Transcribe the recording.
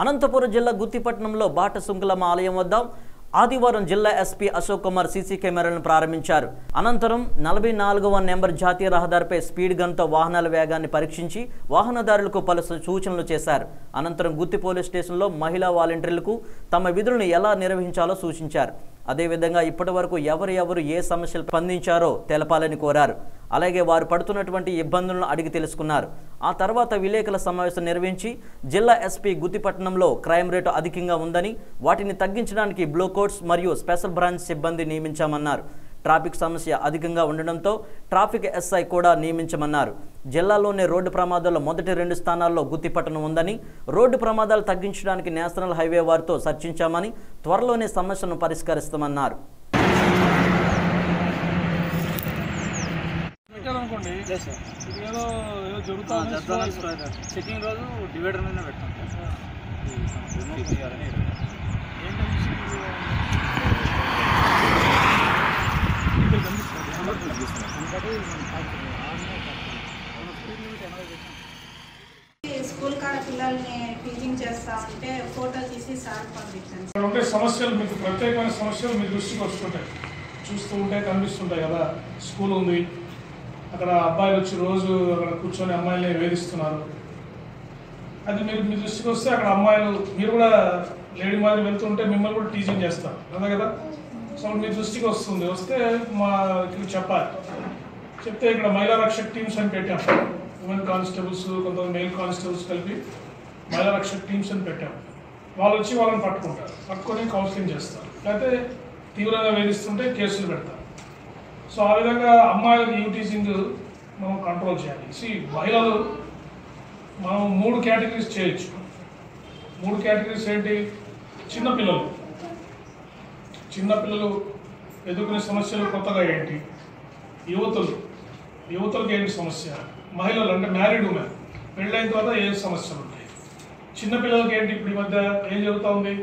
అనంతపురం జిల్లా గుత్తిపట్నంలో బాట సుంకులమ్మ ఆలయం వద్ద ఆదివారం జిల్లా ఎస్పీ అశోక్ కుమార్ సీసీ కెమెరాలను ప్రారంభించారు. అనంతరం నలభై నాలుగవ నెంబర్ జాతీయ రహదారిపై స్పీడ్ గన్తో వాహనాల వేగాన్ని పరీక్షించి వాహనదారులకు పలు సూచనలు చేశారు. అనంతరం గుత్తి పోలీస్ స్టేషన్లో మహిళా వాలంటీర్లకు తమ విధులను ఎలా నిర్వహించాలో సూచించారు. అదేవిధంగా ఇప్పటి వరకు ఎవరు ఎవరు ఏ సమస్యలు స్పందించారో తెలపాలని కోరారు. అలాగే వారు పడుతున్నటువంటి ఇబ్బందులను అడిగి తెలుసుకున్నారు. ఆ తర్వాత విలేకరుల సమావేశం నిర్వహించి జిల్లా ఎస్పీ గుత్తిపట్నంలో క్రైమ్ రేటు అధికంగా ఉందని వాటిని తగ్గించడానికి బ్లోకోట్స్ మరియు స్పెషల్ బ్రాంచ్ సిబ్బంది నియమించామన్నారు. ట్రాఫిక్ సమస్య అధికంగా ఉండడంతో ట్రాఫిక్ ఎస్ఐ కూడా నియమించమన్నారు. జిల్లాలోని రోడ్డు ప్రమాదాల్లో మొదటి రెండు స్థానాల్లో గుత్తిపట్టణం ఉందని రోడ్డు ప్రమాదాలు తగ్గించడానికి నేషనల్ హైవే వారితో చర్చించామని త్వరలోనే సమస్యను పరిష్కరిస్తామన్నారు. పెట్టారనుకోండి ఇది ఏదో ఏదో జరుగుతా చెకింగ్ రోజు డివైడర్ మీద పెట్టాం స్కూల్ కాడ పిల్లల్ని టీచింగ్ చేస్తా ఉంటే ఫోటో తీసి సార్ పంపించాను ఇక్కడ ఉండే సమస్యలు మీకు ప్రత్యేకమైన సమస్యలు మీ దృష్టికి వస్తుంటాయి చూస్తూ ఉంటే కనిపిస్తుంటాయి కదా స్కూల్ ఉంది అక్కడ అబ్బాయిలు వచ్చి రోజు అక్కడ కూర్చొని అమ్మాయిల్ని వేధిస్తున్నారు. అది మీరు మీ దృష్టికి వస్తే అక్కడ అమ్మాయిలు మీరు కూడా లేడీ మాదిరి వెళ్తుంటే మిమ్మల్ని కూడా టీచింగ్ చేస్తారు అదే కదా? సో మీ దృష్టికి వస్తుంది. వస్తే మా ఇక్కడ చెప్పాలి. చెప్తే ఇక్కడ మహిళా రక్షక్ టీమ్స్ అని పెట్టాం. ఉమెన్ కానిస్టేబుల్స్ కొంతమంది మెయిల్ కానిస్టేబుల్స్ కలిపి మహిళా రక్షక్ టీమ్స్ అని పెట్టాం. వాళ్ళు వచ్చి వాళ్ళని పట్టుకుంటారు. పట్టుకొని కౌన్సిలింగ్ చేస్తారు. లేకపోతే తీవ్రంగా వేధిస్తుంటే కేసులు పెడతారు. సో ఆ విధంగా అమ్మాయిలకు యూటీసింగ్ మనం కంట్రోల్ చేయాలి. సి మహిళలు మనం మూడు కేటగిరీస్ చేయొచ్చు. మూడు కేటగిరీస్ ఏంటి? చిన్నపిల్లలు చిన్నపిల్లలు ఎదుర్కొనే సమస్యలు కొత్తగా ఏంటి? యువతులు. యువతులకు ఏంటి సమస్య? మహిళలు అంటే మ్యారీడ్ ఉమెన్ పెళ్ళైన తర్వాత ఏ సమస్యలు ఉంటాయి? చిన్నపిల్లలకి ఏంటి ఇప్పుడు ఈ మధ్య ఏం జరుగుతూ ఉంది?